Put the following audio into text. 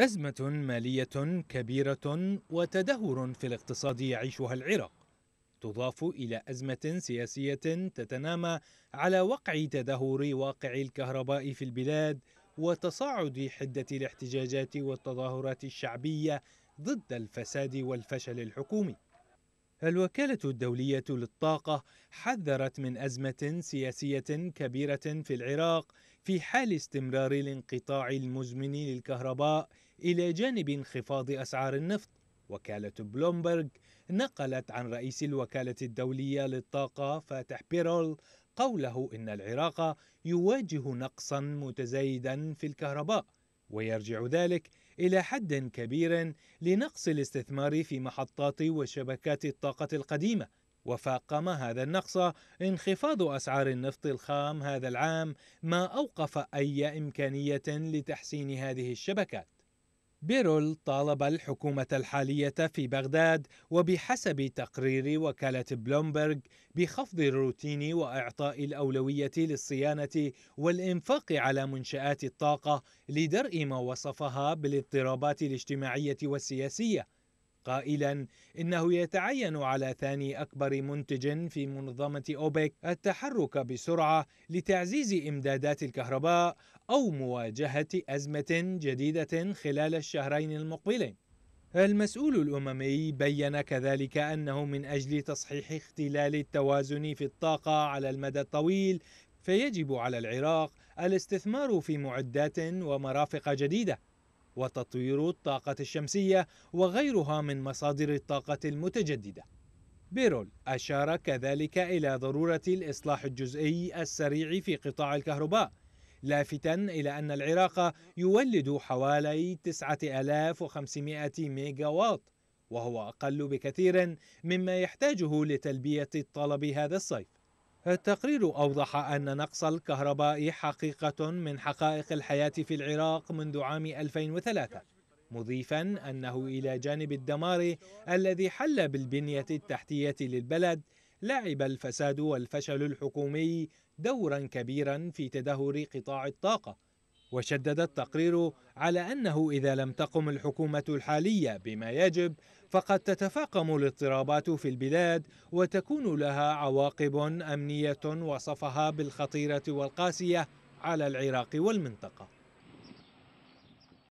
أزمة مالية كبيرة وتدهور في الاقتصاد يعيشها العراق. تضاف إلى أزمة سياسية تتنامى على وقع تدهور واقع الكهرباء في البلاد وتصاعد حدة الاحتجاجات والتظاهرات الشعبية ضد الفساد والفشل الحكومي. الوكالة الدولية للطاقة حذرت من أزمة سياسية كبيرة في العراق في حال استمرار الانقطاع المزمن للكهرباء إلى جانب انخفاض أسعار النفط. وكالة بلومبرغ نقلت عن رئيس الوكالة الدولية للطاقة فاتح بيرول قوله إن العراق يواجه نقصا متزايدا في الكهرباء ويرجع ذلك إلى حد كبير لنقص الاستثمار في محطات وشبكات الطاقة القديمة. وفاقم هذا النقص انخفاض أسعار النفط الخام هذا العام ما أوقف أي إمكانية لتحسين هذه الشبكات. بيرول طالب الحكومة الحالية في بغداد وبحسب تقرير وكالة بلومبرغ بخفض الروتين وإعطاء الأولوية للصيانة والإنفاق على منشآت الطاقة لدرء ما وصفها بالاضطرابات الاجتماعية والسياسية. قائلا إنه يتعين على ثاني أكبر منتج في منظمة أوبك التحرك بسرعة لتعزيز إمدادات الكهرباء أو مواجهة أزمة جديدة خلال الشهرين المقبلين. المسؤول الأممي بين كذلك أنه من أجل تصحيح اختلال التوازن في الطاقة على المدى الطويل فيجب على العراق الاستثمار في معدات ومرافق جديدة وتطوير الطاقة الشمسية وغيرها من مصادر الطاقة المتجددة. بيرول أشار كذلك إلى ضرورة الإصلاح الجزئي السريع في قطاع الكهرباء لافتا إلى أن العراق يولد حوالي 9500 ميجا واط وهو أقل بكثير مما يحتاجه لتلبية الطلب هذا الصيف التقرير أوضح أن نقص الكهرباء حقيقة من حقائق الحياة في العراق منذ عام 2003 مضيفا أنه إلى جانب الدمار الذي حل بالبنية التحتية للبلد لعب الفساد والفشل الحكومي دورا كبيرا في تدهور قطاع الطاقة. وشدد التقرير على أنه إذا لم تقم الحكومة الحالية بما يجب فقد تتفاقم الاضطرابات في البلاد وتكون لها عواقب أمنية وصفها بالخطيرة والقاسية على العراق والمنطقة.